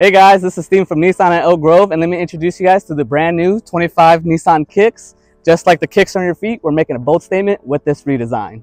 Hey guys, this is Steve from Nissan at Elk Grove, and let me introduce you guys to the brand new 25 Nissan Kicks. Just like the kicks on your feet, we're making a bold statement with this redesign.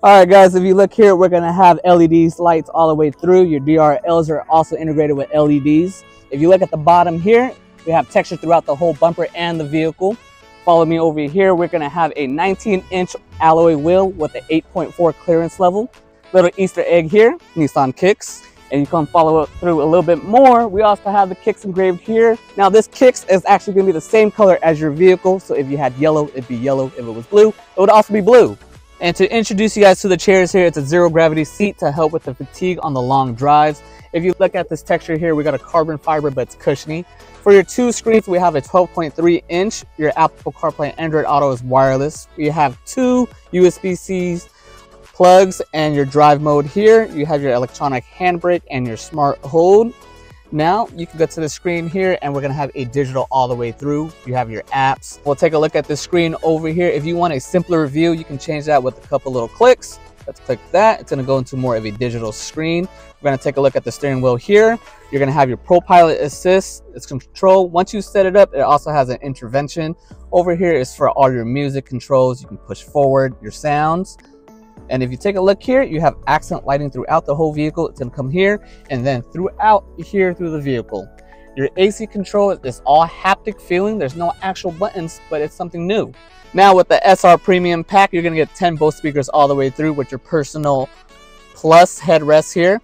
All right guys, if you look here, we're gonna have LEDs lights all the way through. Your DRLs are also integrated with LEDs. If you look at the bottom here, we have texture throughout the whole bumper and the vehicle. Follow me over here, we're gonna have a 19 inch alloy wheel with an 8.4 clearance level. Little Easter egg here, Nissan Kicks and you can follow it through a little bit more, we also have the kicks engraved here. Now this kicks is actually gonna be the same color as your vehicle. So if you had yellow, it'd be yellow. If it was blue, it would also be blue. And to introduce you guys to the chairs here, it's a zero gravity seat to help with the fatigue on the long drives. If you look at this texture here, we got a carbon fiber, but it's cushiony. For your two screens, we have a 12.3 inch. Your Apple CarPlay Android Auto is wireless. We have two USB-Cs plugs and your drive mode here. You have your electronic handbrake and your smart hold. Now you can go to the screen here and we're gonna have a digital all the way through. You have your apps. We'll take a look at the screen over here. If you want a simpler view, you can change that with a couple little clicks. Let's click that. It's gonna go into more of a digital screen. We're gonna take a look at the steering wheel here. You're gonna have your ProPilot Assist. It's control. Once you set it up, it also has an intervention. Over here is for all your music controls. You can push forward your sounds. And if you take a look here, you have accent lighting throughout the whole vehicle. It's gonna come here and then throughout here through the vehicle. Your AC control is all haptic feeling. There's no actual buttons, but it's something new. Now with the SR Premium Pack, you're gonna get 10 Bose speakers all the way through with your personal plus headrest here.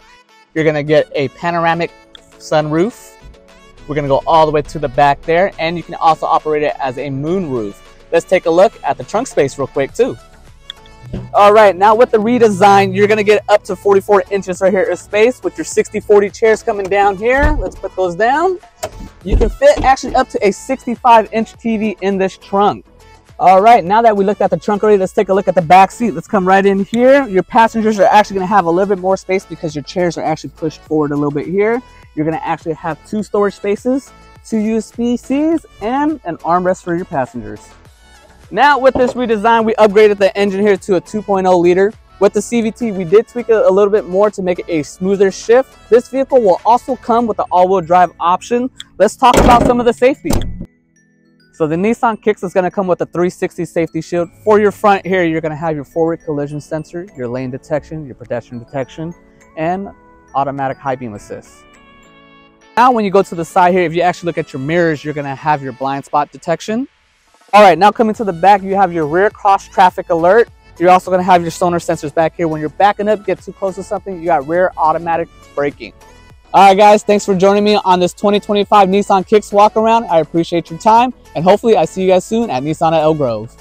You're gonna get a panoramic sunroof. We're gonna go all the way to the back there, and you can also operate it as a moon roof. Let's take a look at the trunk space real quick too. All right, now with the redesign, you're gonna get up to 44 inches right here of space with your 60-40 chairs coming down here. Let's put those down. You can fit actually up to a 65 inch TV in this trunk. All right, now that we looked at the trunk already, let's take a look at the back seat. Let's come right in here. Your passengers are actually gonna have a little bit more space because your chairs are actually pushed forward a little bit here. You're gonna actually have two storage spaces, two USB-Cs, and an armrest for your passengers. Now with this redesign, we upgraded the engine here to a 2.0 liter. With the CVT, we did tweak it a little bit more to make it a smoother shift. This vehicle will also come with the all-wheel drive option. Let's talk about some of the safety. So the Nissan Kicks is going to come with a 360 safety shield. For your front here, you're going to have your forward collision sensor, your lane detection, your pedestrian detection, and automatic high beam assist. Now when you go to the side here, if you actually look at your mirrors, you're going to have your blind spot detection. All right, now coming to the back, you have your rear cross traffic alert. You're also gonna have your sonar sensors back here. When you're backing up, get too close to something, you got rear automatic braking. All right, guys, thanks for joining me on this 2025 Nissan Kicks walk around. I appreciate your time, and hopefully I see you guys soon at Nissan at Elk Grove.